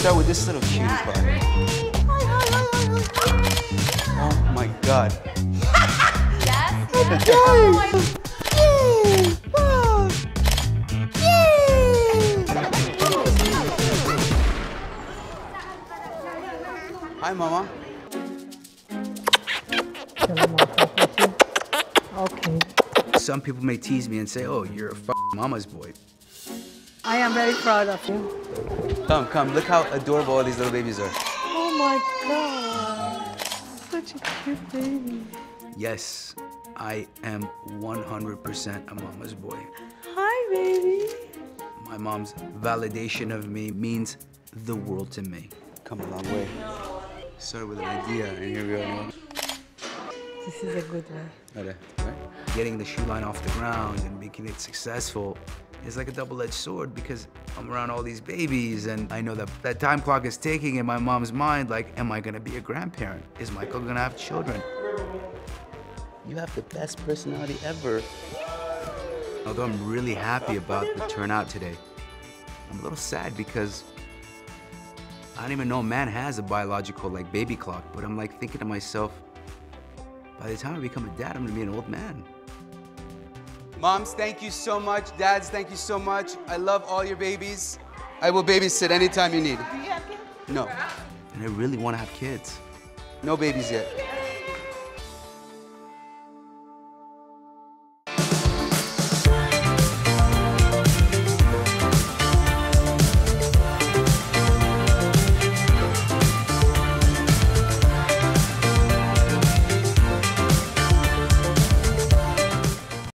start with this little cutie pie. Oh my god. Hi, Mama. Okay. Some people may tease me and say, oh, you're a f- mama's boy. I am very proud of you. Come, come, look how adorable all these little babies are. Oh my God. Such a cute baby. Yes, I am 100% a mama's boy. Hi, baby. My mom's validation of me means the world to me. Come a long way. Started with an idea, and here we are. This is a good one. Right? Getting the shoe line off the ground and making it successful is like a double-edged sword because I'm around all these babies and I know that that time clock is ticking in my mom's mind like, am I gonna be a grandparent? Is Michael gonna have children? You have the best personality ever. Although I'm really happy about the turnout today, I'm a little sad because I don't even know a man has a biological like baby clock, but I'm like thinking to myself, by the time I become a dad, I'm gonna be an old man. Moms, thank you so much. Dads, thank you so much. I love all your babies. I will babysit anytime you need. Do you have kids? No. And I really wanna have kids. No babies yet.